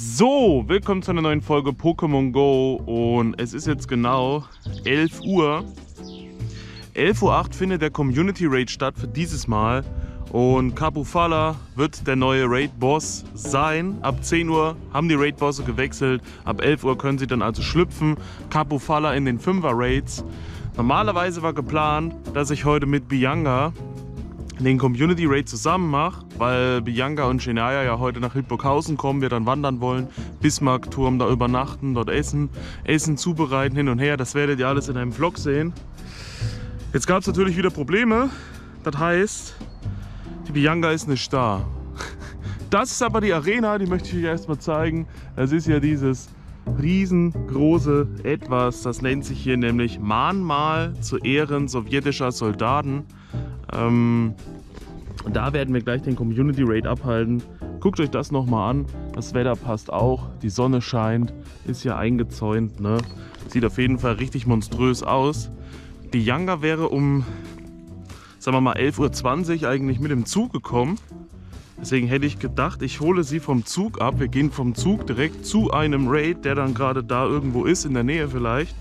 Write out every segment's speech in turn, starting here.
So, willkommen zu einer neuen Folge Pokémon Go und es ist jetzt genau 11 Uhr. 11.08 Uhr findet der Community Raid statt für dieses Mal und Kapufala wird der neue Raid-Boss sein. Ab 10 Uhr haben die Raid-Bosse gewechselt, ab 11 Uhr können sie dann also schlüpfen. Kapufala in den 5er Raids. Normalerweise war geplant, dass ich heute mit Bianga den Community Raid zusammen mache, weil Bianca und Shania ja heute nach Hildburghausen kommen, wir dann wandern wollen, Bismarckturm da übernachten, dort essen, Essen zubereiten, hin und her. Das werdet ihr alles in einem Vlog sehen. Jetzt gab es natürlich wieder Probleme. Das heißt, die Bianca ist nicht da. Das ist aber die Arena, die möchte ich euch erstmal zeigen. Das ist ja dieses riesengroße Etwas, das nennt sich hier nämlich Mahnmal zu Ehren sowjetischer Soldaten. Ähm, da werden wir gleich den Community Raid abhalten. Guckt euch das nochmal an. Das Wetter passt auch. Die Sonne scheint. Ist ja eingezäunt. Ne? Sieht auf jeden Fall richtig monströs aus. Die Younger wäre um, sagen wir mal, 11.20 Uhr eigentlich mit dem Zug gekommen. Deswegen hätte ich gedacht, ich hole sie vom Zug ab. Wir gehen vom Zug direkt zu einem Raid, der dann gerade da irgendwo ist, in der Nähe vielleicht.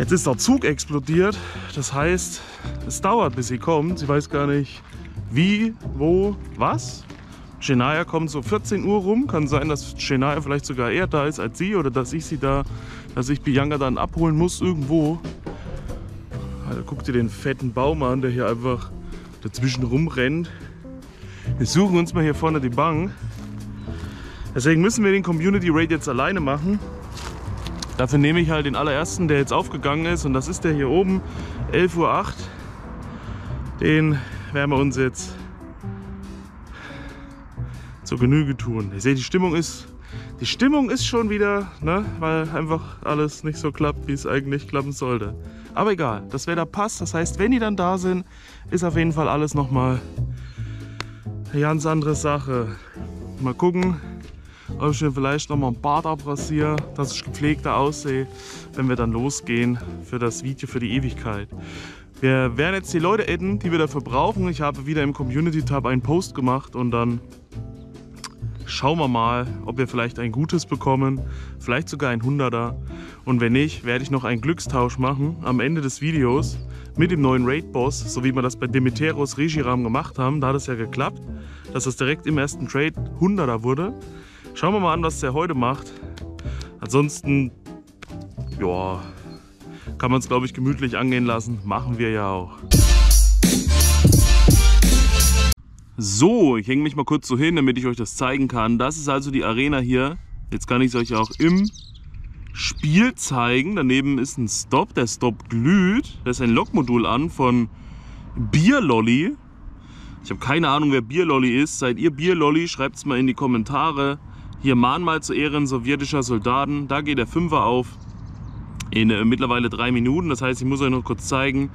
Jetzt ist der Zug explodiert. Das heißt, es dauert, bis sie kommt. Sie weiß gar nicht, wie, wo, was. Shania kommt so 14 Uhr rum. Kann sein, dass Shania vielleicht sogar eher da ist als sie oder dass ich sie da, dass ich Bianca dann abholen muss irgendwo. Alter, guck dir den fetten Baum an, der hier einfach dazwischen rumrennt. Wir suchen uns mal hier vorne die Bank. Deswegen müssen wir den Community Raid jetzt alleine machen. Dafür nehme ich halt den allerersten, der jetzt aufgegangen ist und das ist der hier oben, 11.08 Uhr. Den werden wir uns jetzt zur Genüge tun. Ihr seht, die Stimmung ist, die Stimmung ist schon wieder, ne, weil einfach alles nicht so klappt, wie es eigentlich klappen sollte. Aber egal, das Wetter passt. Das heißt, wenn die dann da sind, ist auf jeden Fall alles nochmal eine ganz andere Sache. Mal gucken, ob ich mir vielleicht noch mal ein Bart abrasiere, dass ich gepflegter aussehe, wenn wir dann losgehen für das Video für die Ewigkeit. Wir werden jetzt die Leute adden, die wir dafür brauchen. Ich habe wieder im Community-Tab einen Post gemacht und dann schauen wir mal, ob wir vielleicht ein gutes bekommen, vielleicht sogar ein 100er. Und wenn nicht, werde ich noch einen Glückstausch machen am Ende des Videos mit dem neuen Raid-Boss, so wie wir das bei Demeteros Regiram gemacht haben. Da hat es ja geklappt, dass das direkt im ersten Trade 100er wurde. Schauen wir mal an, was der heute macht. Ansonsten, ja, kann man es, glaube ich, gemütlich angehen lassen. Machen wir ja auch. So, ich hänge mich mal kurz so hin, damit ich euch das zeigen kann. Das ist also die Arena hier. Jetzt kann ich es euch auch im Spiel zeigen. Daneben ist ein Stop. Der Stop glüht. Da ist ein Lokmodul an von Bierlolly. Ich habe keine Ahnung, wer Bierlolly ist. Seid ihr Bierlolly? Schreibt es mal in die Kommentare. Hier Mahnmal zu Ehren sowjetischer Soldaten. Da geht der Fünfer auf in äh, mittlerweile drei Minuten. Das heißt, ich muss euch noch kurz zeigen,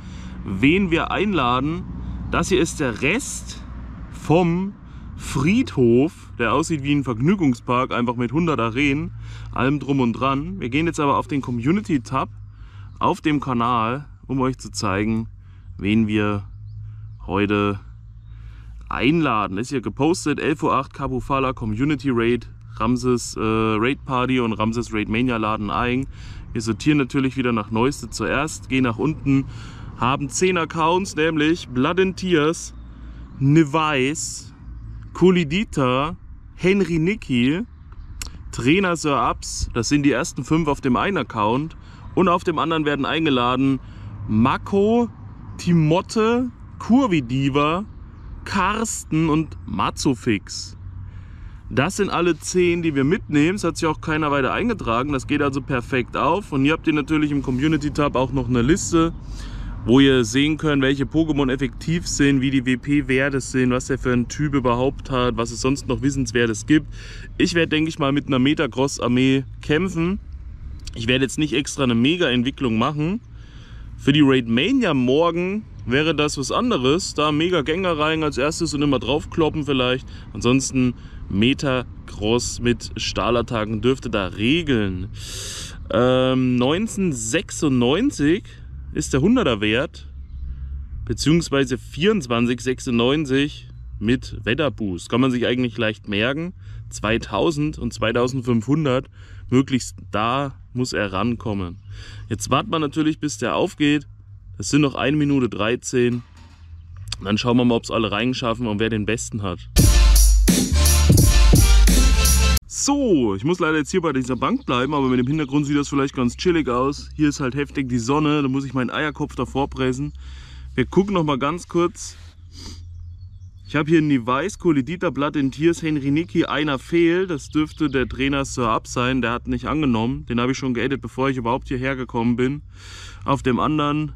wen wir einladen. Das hier ist der Rest vom Friedhof, der aussieht wie ein Vergnügungspark, einfach mit 100 Arenen, allem drum und dran. Wir gehen jetzt aber auf den Community-Tab auf dem Kanal, um euch zu zeigen, wen wir heute einladen. Ist hier gepostet, 11.08 Uhr Kabufala Community Raid Ramses äh, Raid Party und Ramses Raid Mania laden ein. Wir sortieren natürlich wieder nach Neueste zuerst, gehen nach unten, haben 10 Accounts, nämlich Blood and Tears, Nevais, Kulidita, Henry Nicky, Trainer Sir Ups, das sind die ersten 5 auf dem einen Account und auf dem anderen werden eingeladen Mako, Timotte, Kurvidiva, Carsten und Mazzofix. Das sind alle 10, die wir mitnehmen. Es hat sich auch keiner weiter eingetragen. Das geht also perfekt auf. Und hier habt ihr natürlich im Community-Tab auch noch eine Liste, wo ihr sehen könnt, welche Pokémon effektiv sind, wie die WP-Werte sind, was der für einen Typ überhaupt hat, was es sonst noch Wissenswertes gibt. Ich werde, denke ich mal, mit einer Metacross-Armee kämpfen. Ich werde jetzt nicht extra eine Mega-Entwicklung machen. Für die Raid Mania morgen wäre das was anderes. Da mega Gänger rein als erstes und immer draufkloppen vielleicht. Ansonsten Meter Cross mit Stahlattacken dürfte da regeln. Ähm, 1996 ist der 100er Wert, beziehungsweise 2496 mit Wetterboost. Kann man sich eigentlich leicht merken. 2000 und 2500. Möglichst da muss er rankommen. Jetzt wartet man natürlich, bis der aufgeht. Es sind noch 1 Minute 13. Dann schauen wir mal, ob es alle reinschaffen und wer den besten hat. So, ich muss leider jetzt hier bei dieser Bank bleiben, aber mit dem Hintergrund sieht das vielleicht ganz chillig aus. Hier ist halt heftig die Sonne, da muss ich meinen Eierkopf davor pressen. Wir gucken noch mal ganz kurz. Ich habe hier ein Device, Kolidita-Blatt in Tiers, Henry Niki, einer fehlt. Das dürfte der Trainer Sir Up sein, der hat nicht angenommen. Den habe ich schon geedit, bevor ich überhaupt hierher gekommen bin. Auf dem anderen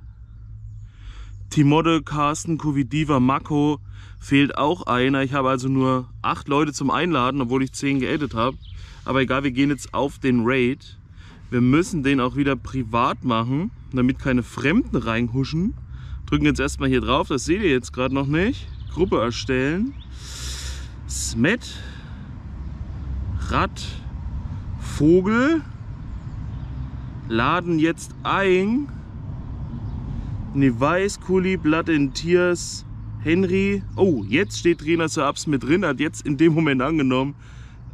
Timode, Carsten, Covidiva, Mako fehlt auch einer. Ich habe also nur acht Leute zum Einladen, obwohl ich zehn geedit habe. Aber egal, wir gehen jetzt auf den Raid. Wir müssen den auch wieder privat machen, damit keine Fremden reinhuschen. Drücken jetzt erstmal hier drauf, das seht ihr jetzt gerade noch nicht. Gruppe erstellen. Smet, Rad, Vogel. Laden jetzt ein. Nevais, Kuli, Blood in Tiers, Henry. Oh, jetzt steht Trainer Abs mit drin, hat jetzt in dem Moment angenommen.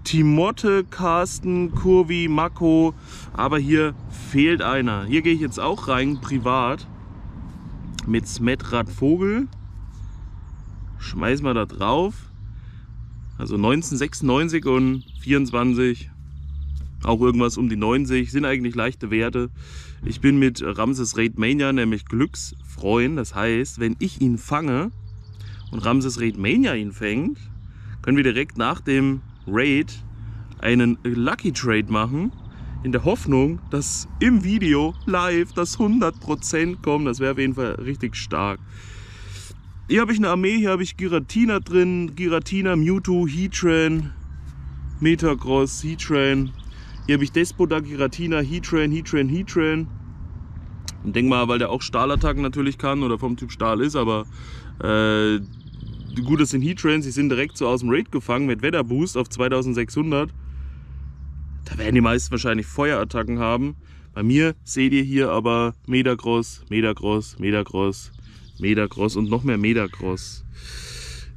Timotte, Carsten, Kurvi, Mako. Aber hier fehlt einer. Hier gehe ich jetzt auch rein, privat. Mit Smetrat Vogel. Schmeißen wir da drauf. Also 1996 und 24 auch irgendwas um die 90, sind eigentlich leichte Werte. Ich bin mit Ramses Raid Mania nämlich Glücksfreund. Das heißt, wenn ich ihn fange und Ramses Raid Mania ihn fängt, können wir direkt nach dem Raid einen Lucky Trade machen. In der Hoffnung, dass im Video live das 100% kommt. Das wäre auf jeden Fall richtig stark. Hier habe ich eine Armee, hier habe ich Giratina drin. Giratina, Mewtwo, Heatran, Metacross, Heatran, hier habe ich Despota, Giratina, Heatran, Heatran, Heatran. Und denk mal, weil der auch Stahlattacken natürlich kann oder vom Typ Stahl ist, aber äh, gut, das sind Heatrans, die sind direkt so aus dem Raid gefangen mit Wetterboost auf 2600. Da werden die meisten wahrscheinlich Feuerattacken haben. Bei mir seht ihr hier aber Metacross, Metacross, Metacross, Metacross und noch mehr Metacross.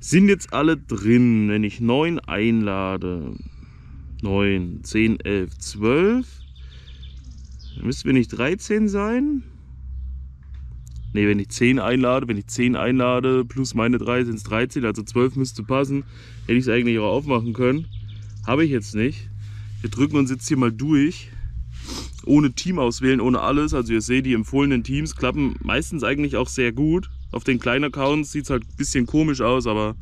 Sind jetzt alle drin, wenn ich neun einlade. 9, 10, 11, 12. Dann müssten wir nicht 13 sein. Ne, wenn ich 10 einlade, wenn ich 10 einlade, plus meine 3 sind es 13, also 12 müsste passen. Hätte ich es eigentlich auch aufmachen können. Habe ich jetzt nicht. Wir drücken uns jetzt hier mal durch. Ohne Team auswählen, ohne alles. Also ihr seht, die empfohlenen Teams klappen meistens eigentlich auch sehr gut. Auf den kleinen Accounts sieht es halt ein bisschen komisch aus, aber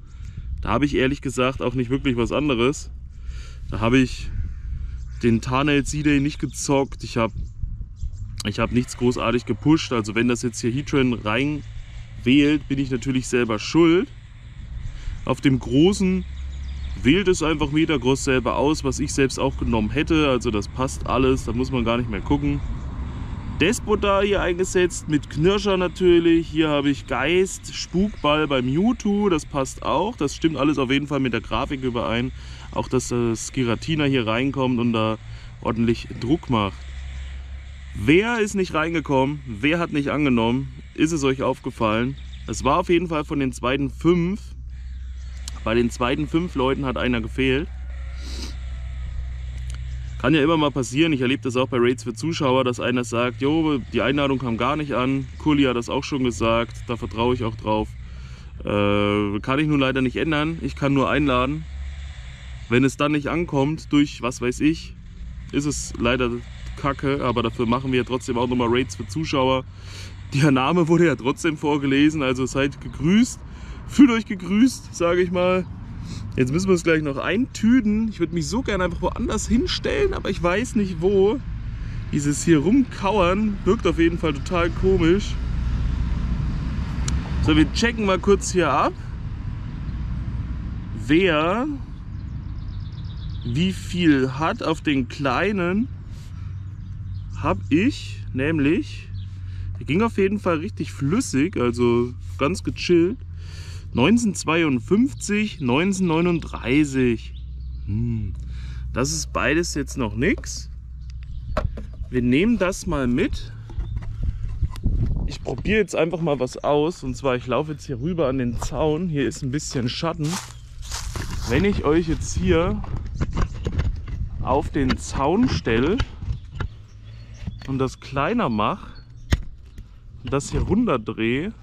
da habe ich ehrlich gesagt auch nicht wirklich was anderes. Da habe ich den Tarnel C-Day nicht gezockt. Ich habe ich hab nichts großartig gepusht. Also wenn das jetzt hier Heatran rein wählt, bin ich natürlich selber schuld. Auf dem großen wählt es einfach Metagross selber aus, was ich selbst auch genommen hätte. Also das passt alles, da muss man gar nicht mehr gucken. Despota hier eingesetzt mit Knirscher natürlich. Hier habe ich Geist, Spukball beim Mewtwo, das passt auch. Das stimmt alles auf jeden Fall mit der Grafik überein. Auch dass das Giratina hier reinkommt und da ordentlich Druck macht. Wer ist nicht reingekommen? Wer hat nicht angenommen? Ist es euch aufgefallen? Es war auf jeden Fall von den zweiten fünf. Bei den zweiten fünf Leuten hat einer gefehlt. Kann ja immer mal passieren, ich erlebe das auch bei Raids für Zuschauer, dass einer sagt, jo, die Einladung kam gar nicht an. Kuli hat das auch schon gesagt, da vertraue ich auch drauf. Äh, kann ich nun leider nicht ändern, ich kann nur einladen. Wenn es dann nicht ankommt, durch was weiß ich, ist es leider kacke, aber dafür machen wir trotzdem auch nochmal Raids für Zuschauer. Der Name wurde ja trotzdem vorgelesen, also seid gegrüßt. Fühlt euch gegrüßt, sage ich mal. Jetzt müssen wir es gleich noch eintüten. Ich würde mich so gerne einfach woanders hinstellen, aber ich weiß nicht wo. Dieses hier rumkauern wirkt auf jeden Fall total komisch. So, wir checken mal kurz hier ab, wer wie viel hat. Auf den kleinen habe ich nämlich, der ging auf jeden Fall richtig flüssig, also ganz gechillt. 1952, 1939. Hm, das ist beides jetzt noch nichts. Wir nehmen das mal mit. Ich probiere jetzt einfach mal was aus. Und zwar, ich laufe jetzt hier rüber an den Zaun. Hier ist ein bisschen Schatten. Wenn ich euch jetzt hier auf den Zaun stelle und das kleiner mache und das hier runterdrehe,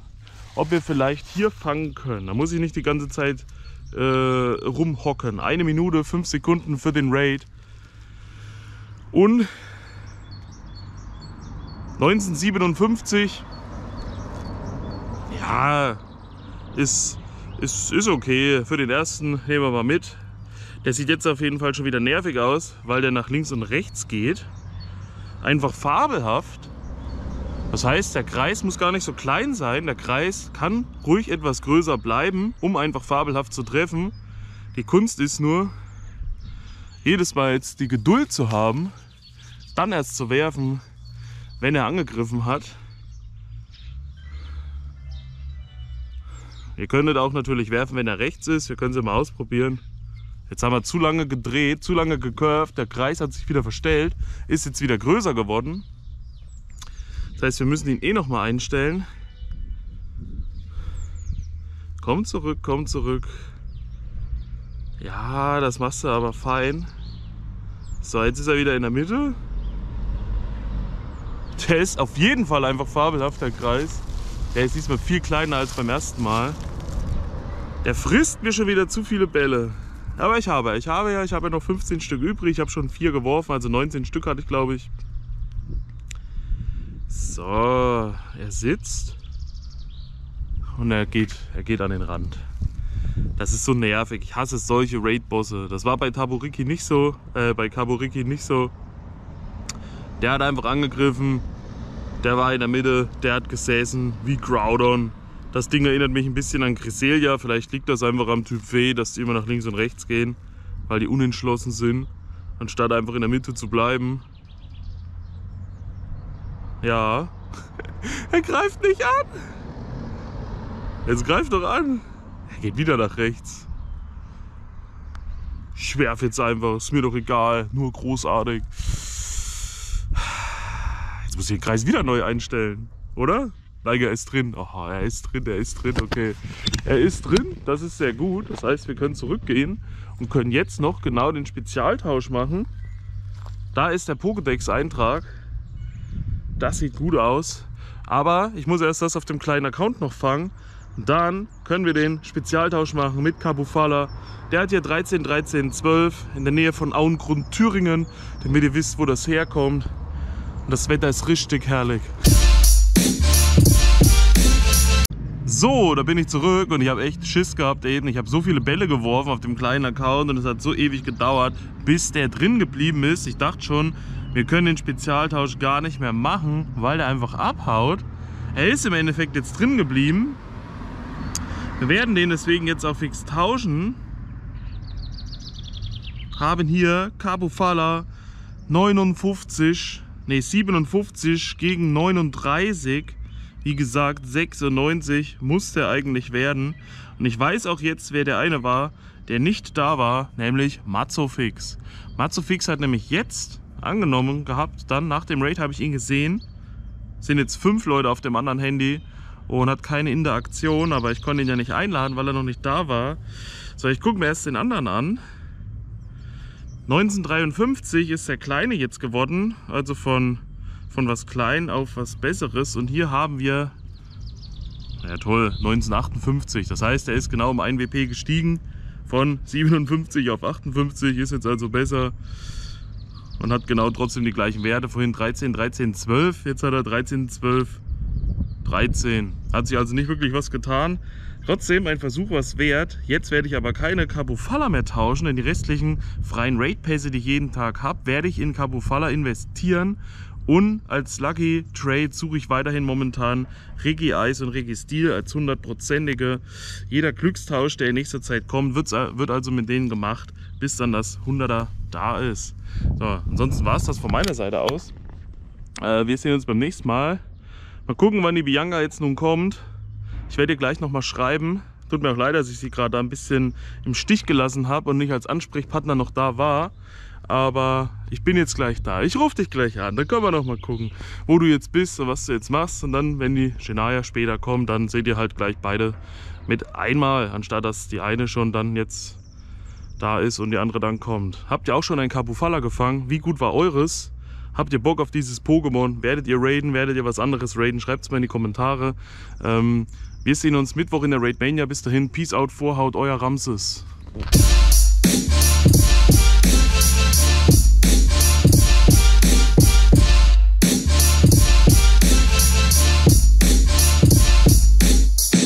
ob wir vielleicht hier fangen können. Da muss ich nicht die ganze Zeit äh, rumhocken. Eine Minute, fünf Sekunden für den Raid. Und 1957, ja, ist, ist, ist okay. Für den ersten nehmen wir mal mit. Der sieht jetzt auf jeden Fall schon wieder nervig aus, weil der nach links und rechts geht. Einfach fabelhaft. Das heißt, der Kreis muss gar nicht so klein sein. Der Kreis kann ruhig etwas größer bleiben, um einfach fabelhaft zu treffen. Die Kunst ist nur, jedes Mal jetzt die Geduld zu haben, dann erst zu werfen, wenn er angegriffen hat. Ihr könntet auch natürlich werfen, wenn er rechts ist. Wir können sie mal ausprobieren. Jetzt haben wir zu lange gedreht, zu lange gecurved. Der Kreis hat sich wieder verstellt, ist jetzt wieder größer geworden. Das heißt, wir müssen ihn eh noch mal einstellen. Komm zurück, komm zurück. Ja, das machst du aber fein. So, jetzt ist er wieder in der Mitte. Der ist auf jeden Fall einfach fabelhaft, der Kreis. Der ist diesmal viel kleiner als beim ersten Mal. Der frisst mir schon wieder zu viele Bälle. Aber ich habe, ich habe ja, ich habe ja noch 15 Stück übrig. Ich habe schon vier geworfen, also 19 Stück hatte ich, glaube ich. So, er sitzt und er geht, er geht an den Rand. Das ist so nervig. Ich hasse solche Raid-Bosse. Das war bei Taburiki nicht so, äh, bei Kaburiki nicht so. Der hat einfach angegriffen, der war in der Mitte, der hat gesessen wie Groudon. Das Ding erinnert mich ein bisschen an Griselia. Vielleicht liegt das einfach am Typ W, dass die immer nach links und rechts gehen, weil die unentschlossen sind, anstatt einfach in der Mitte zu bleiben. Ja. er greift nicht an. Jetzt greift doch an. Er geht wieder nach rechts. Ich werf jetzt einfach, ist mir doch egal, nur großartig. Jetzt muss ich den Kreis wieder neu einstellen, oder? Nein, er ist drin. Oh, er ist drin, er ist drin, okay. Er ist drin, das ist sehr gut. Das heißt, wir können zurückgehen und können jetzt noch genau den Spezialtausch machen. Da ist der Pokédex-Eintrag. Das sieht gut aus. Aber ich muss erst das auf dem kleinen Account noch fangen. Dann können wir den Spezialtausch machen mit Kabufala. Der hat hier 13, 13, 12 in der Nähe von Auengrund, Thüringen. Damit ihr wisst, wo das herkommt. Und das Wetter ist richtig herrlich. So, da bin ich zurück und ich habe echt Schiss gehabt eben. Ich habe so viele Bälle geworfen auf dem kleinen Account und es hat so ewig gedauert, bis der drin geblieben ist. Ich dachte schon, wir können den Spezialtausch gar nicht mehr machen, weil der einfach abhaut. Er ist im Endeffekt jetzt drin geblieben. Wir werden den deswegen jetzt auch fix tauschen. Haben hier Cabufala 59, ne 57 gegen 39. Wie gesagt, 96 muss der eigentlich werden. Und ich weiß auch jetzt, wer der eine war, der nicht da war, nämlich Mazzofix. Mazzofix hat nämlich jetzt angenommen gehabt. Dann nach dem Raid habe ich ihn gesehen. Sind jetzt fünf Leute auf dem anderen Handy und hat keine Interaktion, aber ich konnte ihn ja nicht einladen, weil er noch nicht da war. So, ich gucke mir erst den anderen an. 1953 ist der Kleine jetzt geworden, also von, von was klein auf was Besseres. Und hier haben wir, ja toll, 1958. Das heißt, er ist genau um 1 WP gestiegen. Von 57 auf 58 ist jetzt also besser und hat genau trotzdem die gleichen Werte. Vorhin 13, 13, 12, jetzt hat er 13, 12, 13. Hat sich also nicht wirklich was getan. Trotzdem ein Versuch was wert. Jetzt werde ich aber keine Cabufala mehr tauschen, denn die restlichen freien Raid-Pässe, die ich jeden Tag habe, werde ich in Cabufala investieren. Und als Lucky Trade suche ich weiterhin momentan Regi Eis und Regi Steel als hundertprozentige. Jeder Glückstausch, der in nächster Zeit kommt, wird also mit denen gemacht, bis dann das 100er da ist. So, ansonsten war es das von meiner Seite aus. Äh, wir sehen uns beim nächsten Mal. Mal gucken, wann die Bianca jetzt nun kommt. Ich werde ihr gleich nochmal schreiben. Tut mir auch leid, dass ich sie gerade ein bisschen im Stich gelassen habe und nicht als Ansprechpartner noch da war. Aber ich bin jetzt gleich da. Ich rufe dich gleich an. Dann können wir noch mal gucken, wo du jetzt bist und was du jetzt machst. Und dann, wenn die Shania später kommt, dann seht ihr halt gleich beide mit einmal, anstatt dass die eine schon dann jetzt da ist und die andere dann kommt. Habt ihr auch schon ein Kapufala gefangen? Wie gut war eures? Habt ihr Bock auf dieses Pokémon? Werdet ihr raiden? Werdet ihr was anderes raiden? Schreibt es mal in die Kommentare. Ähm, wir sehen uns Mittwoch in der Raidmania. Bis dahin, Peace out, Vorhaut, euer Ramses.